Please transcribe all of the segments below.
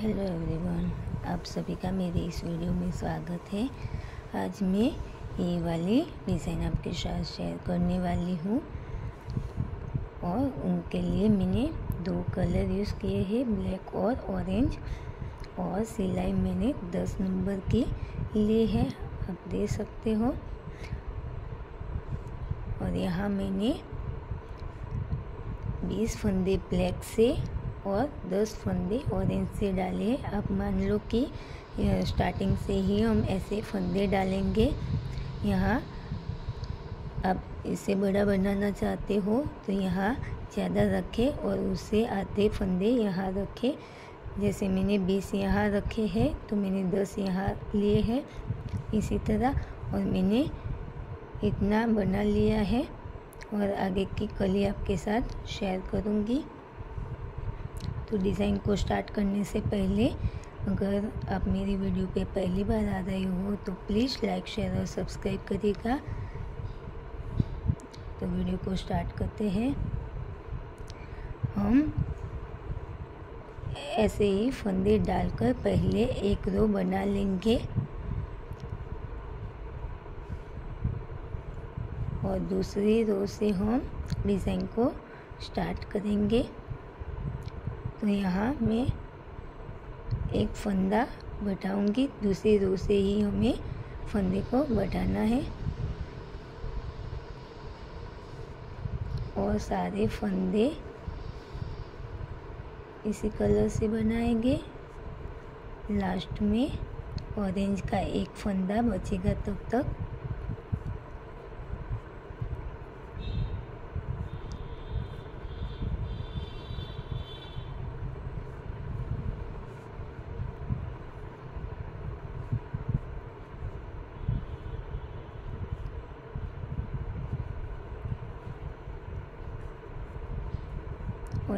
Hello everyone आप सभी का मेरे इस वीडियो में स्वागत है। आज मैं ये वाली डिज़ाइन आपके साथ शेयर करने वाली हूँ। और उनके लिए मैंने दो कलर यूज़ किए हैं ब्लैक और ऑरेंज और सिलाई मैंने दस नंबर की ली है, आप दे सकते हो। और यहाँ मैंने बीस फंदे ब्लैक से और 10 फंदे ऑरेंज से डाले आप मान लो कि स्टार्टिंग से ही हम ऐसे फंदे डालेंगे। यहाँ आप इसे बड़ा बनाना चाहते हो तो यहाँ ज़्यादा रखें और उससे आधे फंदे यहाँ रखें। जैसे मैंने 20 यहाँ रखे हैं तो मैंने 10 यहाँ लिए हैं इसी तरह। और मैंने इतना बना लिया है और आगे की कली आपके साथ शेयर करूँगी। तो डिज़ाइन को स्टार्ट करने से पहले अगर आप मेरी वीडियो पे पहली बार आ रहे हो तो प्लीज़ लाइक, शेयर और सब्सक्राइब करिएगा। तो वीडियो को स्टार्ट करते हैं। हम ऐसे ही फंदे डालकर पहले एक रो बना लेंगे। और दूसरी रो से हम डिज़ाइन को स्टार्ट करेंगे। तो यहाँ मैं एक फंदा बटाऊँगी। दूसरी रो से ही हमें फंदे को बटाना है। और सारे फंदे इसी कलर से बनाएँगे। लास्ट में ऑरेंज का एक फंदा बचेगा तब तक।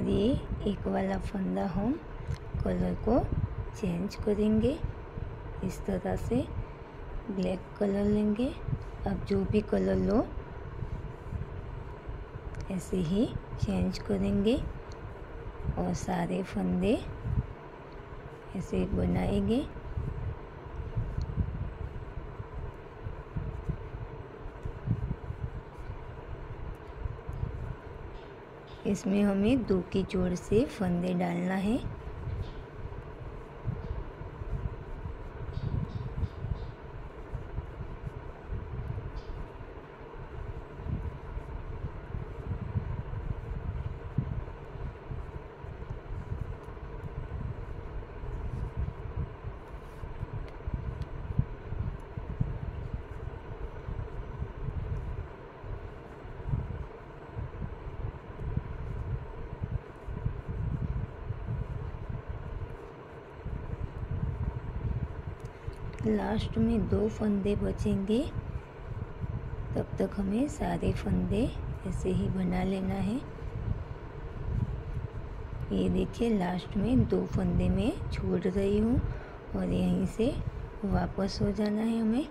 और ये एक वाला फंदा हम कलर को चेंज करेंगे। इस तरह से ब्लैक कलर लेंगे। अब जो भी कलर लो, ऐसे ही चेंज करेंगे और सारे फंदे ऐसे बनाएँगे। इसमें हमें दो की जोड़ से फंदे डालना है। लास्ट में दो फंदे बचेंगे। तब तक हमें सारे फंदे ऐसे ही बना लेना है। ये देखिए, लास्ट में दो फंदे में छोड़ रही हूँ और यहीं से वापस हो जाना है हमें।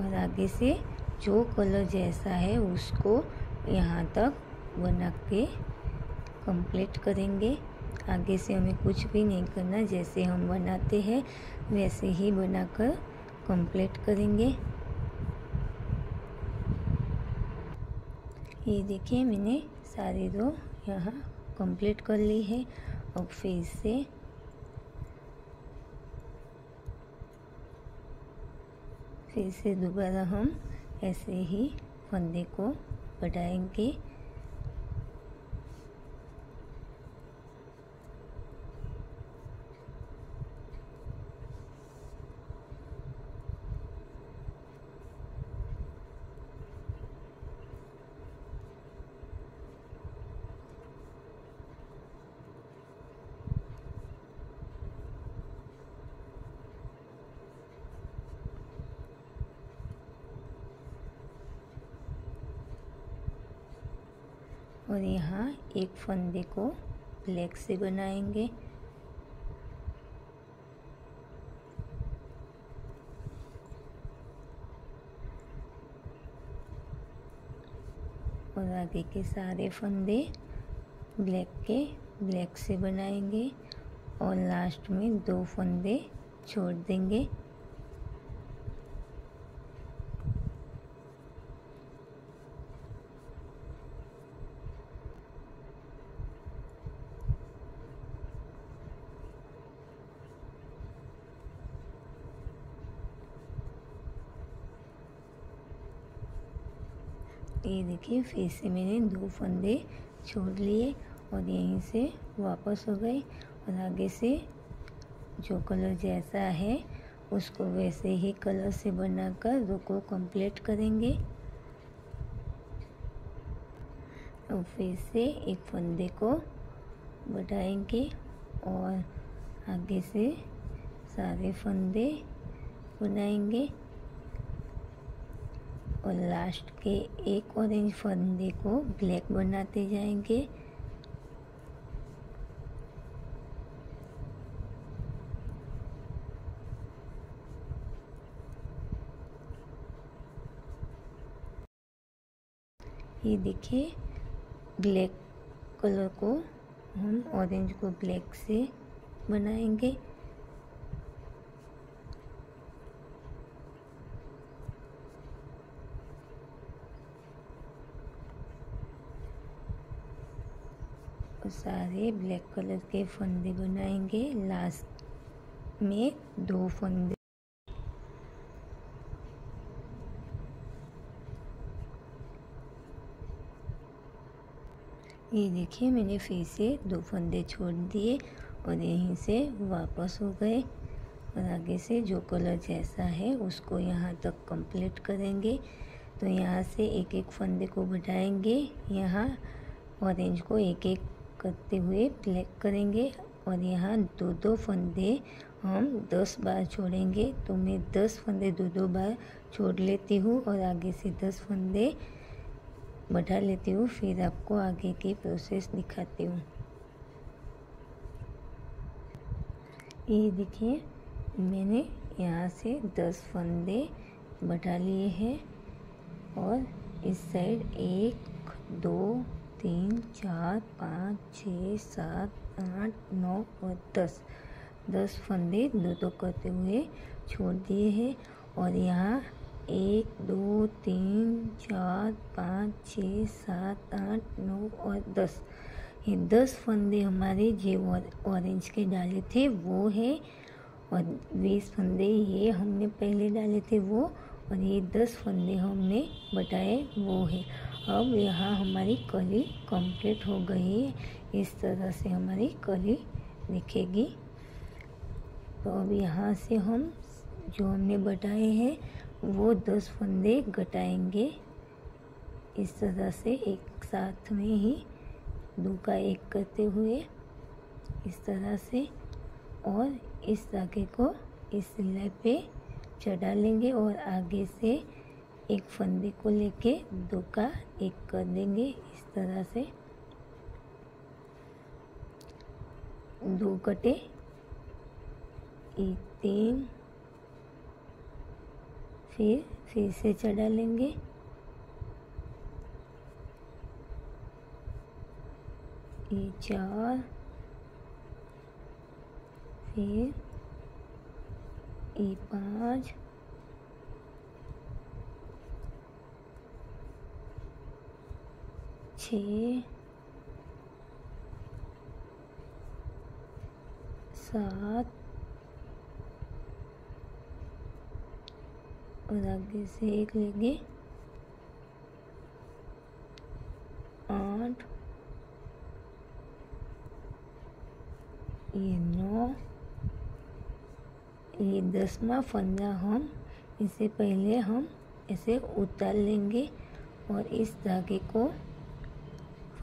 और आगे से जो कलर जैसा है, उसको यहाँ तक बना के कंप्लीट करेंगे। आगे से हमें कुछ भी नहीं करना, जैसे हम बनाते हैं, वैसे ही बनाकर कंप्लीट करेंगे। ये देखिए, मैंने सारी रो यहाँ कंप्लीट कर ली है, अब फिर से फिर से दोबारा हम ऐसे ही फंदे को बढ़ाएँगे। और यहाँ एक फंदे को ब्लैक से बनाएँगे। और आगे के सारे फंदे ब्लैक के ब्लैक से बनाएँगे और लास्ट में दो फंदे छोड़ देंगे। ये देखिए, फिर से मैंने दो फंदे छोड़ लिए और यहीं से वापस हो गए और आगे से जो कलर जैसा है, उसको वैसे ही कलर से बनाकर दो को कंप्लीट करेंगे। और फिर से एक फंदे को बढ़ाएँगे और आगे से सारे फंदे बनाएँगे। और लास्ट के एक ऑरेंज फंदे को ब्लैक बनाते जाएँगे। ये देखिए ब्लैक कलर को हम ऑरेंज को ब्लैक से बनाएँगे। और सारे ब्लैक कलर के फंदे बनाएँगे। लास्ट में दो फंदे। ये देखिए, मैंने फिर से दो फंदे छोड़ दिए और यहीं से वापस हो गए। और आगे से जो कलर जैसा है, उसको यहाँ तक कंप्लीट करेंगे। तो यहाँ से एक एक फंदे को बढ़ाएँगे। यहाँ ऑरेंज को एक एक करते हुए ब्लैक करेंगे और यहाँ दो दो फंदे हम दस बार छोड़ेंगे। तो मैं दस फंदे दो दो बार छोड़ लेती हूँ और आगे से दस फंदे बढ़ा लेती हूँ, फिर आपको आगे की प्रोसेस दिखाती हूँ। ये देखिए, मैंने यहाँ से दस फंदे बढ़ा लिए हैं और इस साइड एक, दो तीन, चार, पाँच, छः, सात, आठ, नौ और दस। दस फंदे दो दो करते हुए छोड़ दिए हैं और यहाँ एक, दो, तीन, चार, पाँच, छः, सात, आठ, नौ और दस। ये दस फंदे हमारे जो ऑरेंज के डाले थे वो है और बीस फंदे ये हमने पहले डाले थे वो और ये दस फंदे हमने बताए वो है। अब यहाँ हमारी कली कंप्लीट हो गई है। इस तरह से हमारी कली दिखेगी। तो अब यहाँ से हम जो हमने बटाए हैं, वो दस फंदे घटाएँगे। इस तरह से एक साथ में ही दो का एक करते हुए इस तरह से और इस धागे को इस सिलाई पे चढ़ा लेंगे और आगे से एक फंदे को लेके दो का एक कर देंगे इस तरह से। दो कटे। एक, तीन। फिर फिर से चढ़ा लेंगे। ये चार। फिर, ये पाँच। छ सात। और आगे से एक लेंगे। आठ। ये नौ। ये दसवा फंदा हम। इससे पहले हम इसे उतार लेंगे और इस धागे को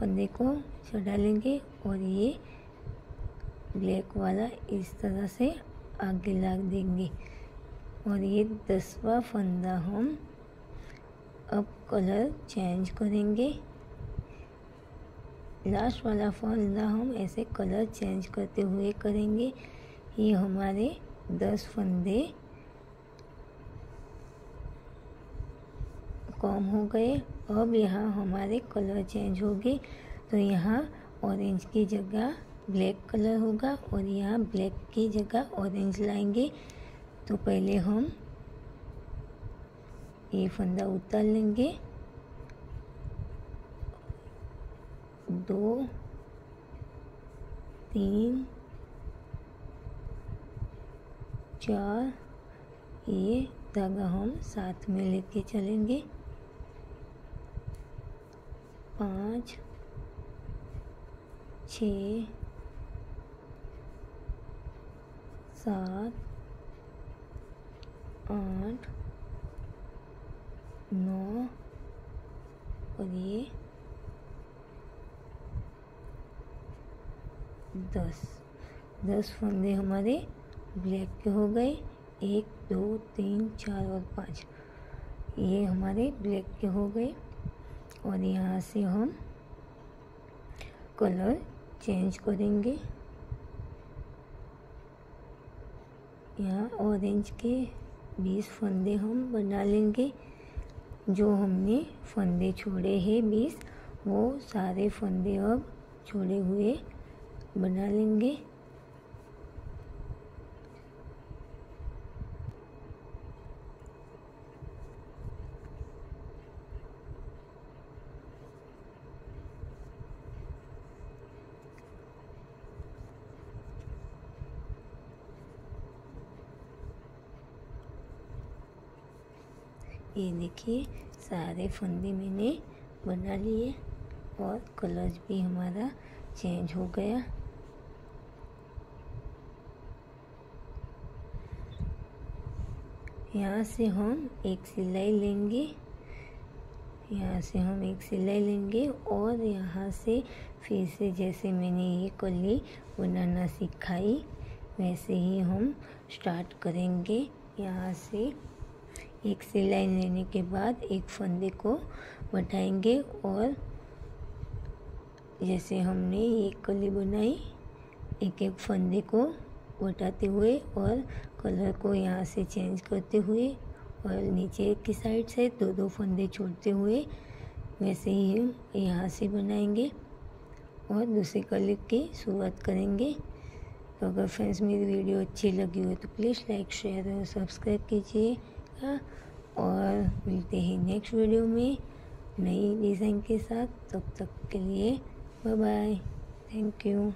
फंदे को चढ़ा लेंगे और ये ब्लैक वाला इस तरह से आगे लग देंगे। और ये दसवा फंदा हम अब कलर चेंज करेंगे। लास्ट वाला फंदा हम ऐसे कलर चेंज करते हुए करेंगे। ये हमारे दस फंदे कम हो गए। अब यहाँ हमारे कलर चेंज हो गए तो यहाँ ऑरेंज की जगह ब्लैक कलर होगा और यहाँ ब्लैक की जगह ऑरेंज लाएँगे। तो पहले हम ये फंदा उतार लेंगे। दो, तीन, चार, ये धागा हम साथ में लेके चलेंगे। पाँच, छ, सात, आठ, नौ, और ये दस। दस फंदे हमारे ब्लैक के हो गए। एक, दो, तीन, चार और पाँच। ये हमारे ब्लैक के हो गए। और यहाँ से हम कलर चेंज करेंगे। यहाँ ऑरेंज के बीस फंदे हम बना लेंगे। जो हमने फंदे छोड़े हैं बीस, वो सारे फंदे अब छोड़े हुए बना लेंगे। ये देखिए, सारे फंदे मैंने बना लिए और कलर भी हमारा चेंज हो गया। यहाँ से हम एक सिलाई लेंगे। यहाँ से हम एक सिलाई लेंगे और यहाँ से फिर से जैसे मैंने ये कली बनाना सिखाई, वैसे ही हम स्टार्ट करेंगे। यहाँ से एक सिलाई लेने के बाद एक फंदे को बढ़ाएँगे और जैसे हमने एक कली बनाई, एक एक फंदे को बढ़ाते हुए और कलर को यहाँ से चेंज करते हुए और नीचे की साइड से दो दो फंदे छोड़ते हुए वैसे ही हम यहाँ से बनाएँगे और दूसरे कलर की शुरुआत करेंगे। तो अगर फ्रेंड्स मेरी वीडियो अच्छी लगी हो तो प्लीज़ लाइक, शेयर और सब्सक्राइब कीजिए। और मिलते हैं नेक्स्ट वीडियो में नई डिज़ाइन के साथ। तब तक के लिए बाय बाय थैंक यू